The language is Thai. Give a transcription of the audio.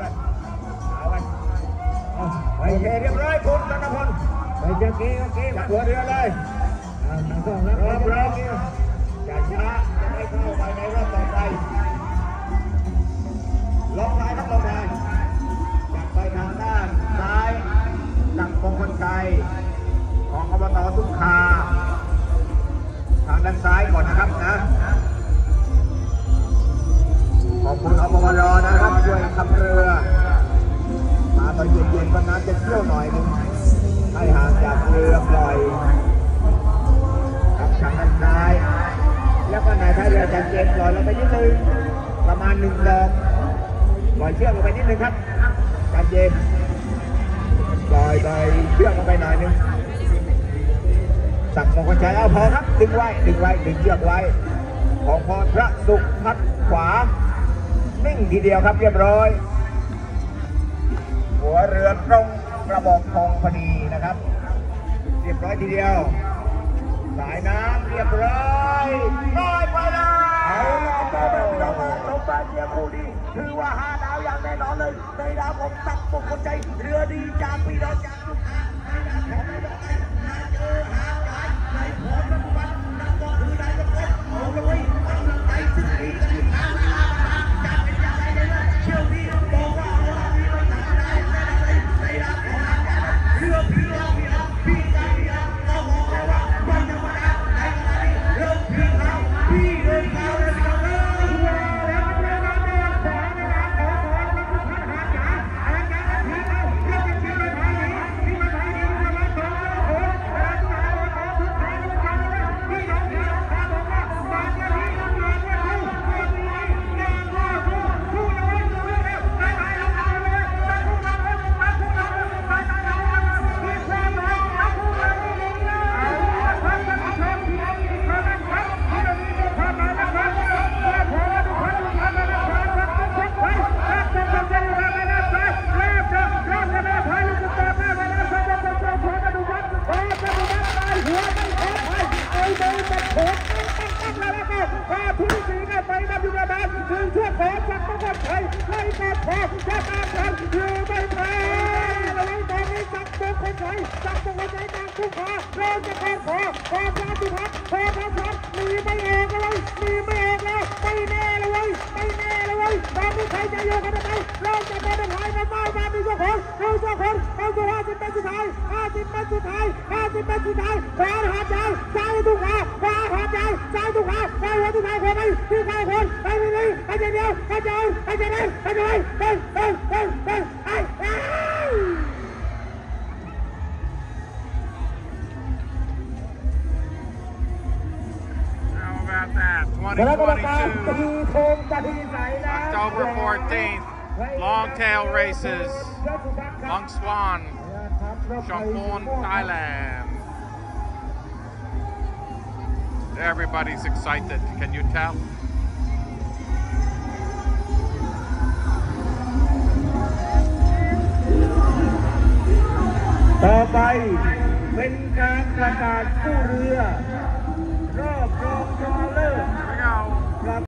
กันเอากันเอาโอเคเรียบร้อยคุณธนพลไปเจะเกี้เกี้จับหัวเรือเลยอ่าหนังสองแล้วพร้อมพร้อมอย่าช้าจะไม่เข้าไปในรอบต่อไป อบคุณอบวรนะครับช่วยขับเรือ มาตอนเย็นๆก็น้ำจะเที่ยวหน่อยหนึงให้ห่างจากเรือปล่อยครับทางด้านซ้าย แล้วก็นายท่าเรือจันเจนปล่อยลงไปนิดนึงประมาณหนึ่งดอกปล่อยเชือกลงไปนิดนึงครับจันเจนปล่อยไปเชือกลงไปหน่อยนึงสั่งมงคลชัยเอาพอครับดึงไว้ดึงไว้ดึงเชือกไว้ ของพรพระสุขพัดขวา นิ่ง ทีเดียวครับเรียบร้อย หัวเรือตรงกระบอกทองพอดีนะครับ เรียบร้อยทีเดียว สายน้ำเรียบร้อยลอยไปแล้วเอาละครับต่อไปพี่น้องมาลงมาเชียร์คู่นี้ถือว่าห้าดาวอย่างแน่นอนเลยในดาวของตักปกคนใจเรือดีจากพี่น้องจากลูกค้าในดาวของไม่ต้องไปมาเจอหาใจในพร ชุดที่สี่ก็ไปนำอยู่ระดับถึงชื่อของสักประวัติไทยไล่มาพอจะตามทันอยู่ไม่พอระวังตอนนี้จักมงคนไทยจักมงคนไทยตางทุกขาเริ่มจะแพ้ขอวามระสุพัฒน์พอพระพัฒมีไม่เอกเลยมีไม่เอกแล้วไม่แน่เลยไม่แน่เลยเว้ยบางทีใครจะโยกันไปเราจะไปเป็นหายกันบ้างมาดีเจ้าของเรเจ้าของเราตัวห้าสิบเป็นสุดท้ายห้าสิบเป็นสุดท้ายห้าสิบเป็นสุดท้ายขวาหาใจใจายทุกขาขว ศผู้เรื Everybody's excited. Can you tell? ต่อไปเป็นการประกาศผู้เรือ